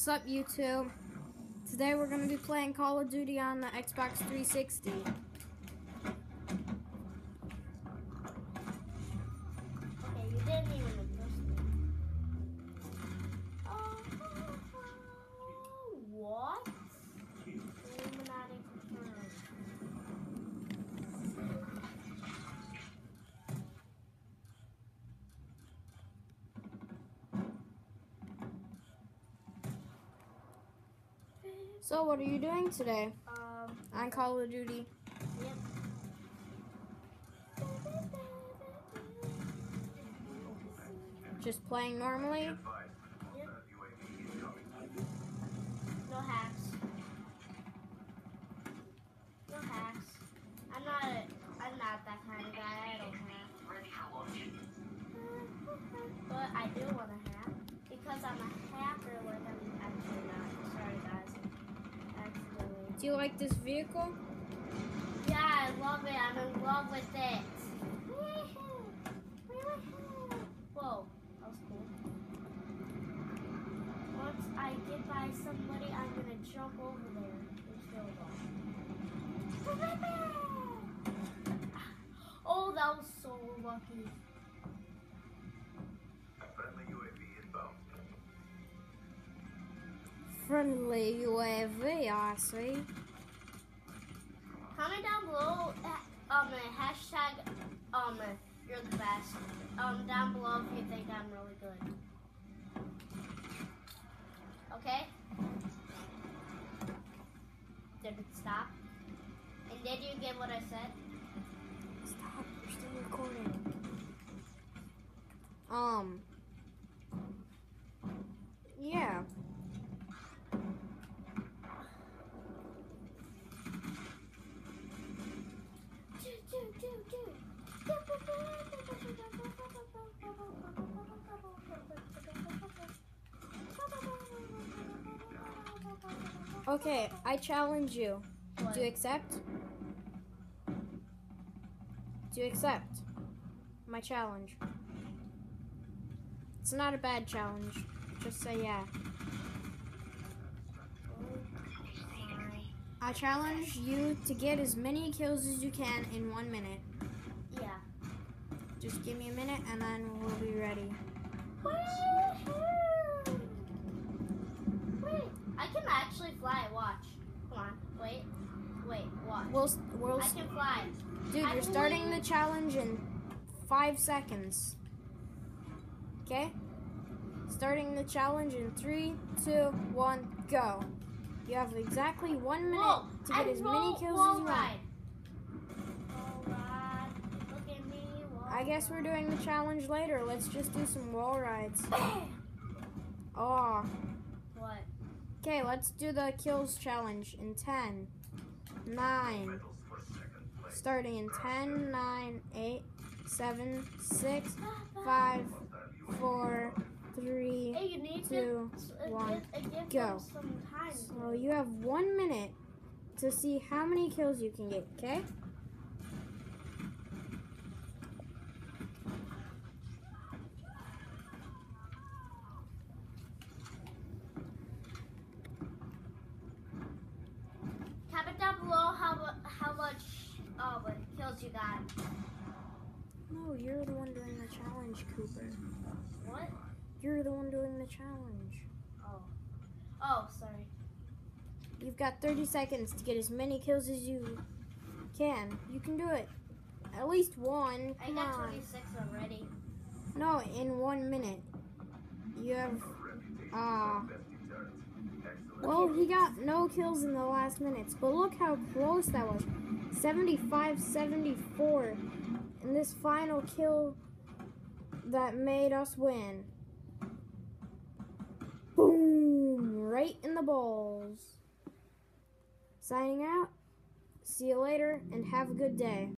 What's up, YouTube? Today we're going to be playing Call of Duty on the Xbox 360. Okay, you didn't even address me. Oh, what? Illuminati confirmed. So, what are you doing today Um, on Call of Duty? yep. Just playing normally? Yep. No hacks. No hacks. I'm not a, I'm not that kind of guy. I don't hack. But I do want to hack because I'm a hacker. Like I'm actually not. Sorry guys. Accidentally. Do you like this vehicle? Yeah, I love it. I'm in love with it. Whoa, that was cool. Once I get by somebody, I'm gonna jump over there and kill them. Ah! Oh, that was so lucky. Friendly UAV, I see. Comment down below, uh, um, hashtag, um, you're the best. Um, down below if you think I'm really good. Okay? Did it stop? And did you get what I said? Stop, we're still recording. Um. Okay, I challenge you. What? Do you accept? Do you accept my challenge? It's not a bad challenge. Just say yeah. I challenge you to get as many kills as you can in one minute. Yeah. Just give me a minute and then we'll be ready. Actually fly. Watch. Come on. Wait. Wait. Watch. We'll, we'll, I can fly. dude, I you're starting the challenge in five seconds. Okay? Starting the challenge in three, two, one, go. You have exactly one minute Whoa, to get I as many kills as you want. ride. Wall ride. Look at me. wall I guess we're doing the challenge later. Let's just do some wall rides. Oh. What? Okay, let's do the kills challenge in 10, 9, Medals for second place. starting in 10, 9, 8, 7, 6, 5, 4, 3. Hey, two, to uh, one, give, uh, give go. them some time. So you have one minute to see how many kills you can get, okay? Comment down below how mu- how much uh, what kills you got. No, you're the one doing the challenge, Cooper. What? You're the one doing the challenge. Oh. Oh, sorry. You've got 30 seconds to get as many kills as you can. You can do it. At least one. I Come got on. 26 already. No, in one minute. You have. Ah. Well, he got no kills in the last minutes, but look how close that was 75 74. And this final kill that made us win. Boom! Right in the balls. Signing out. See you later and have a good day.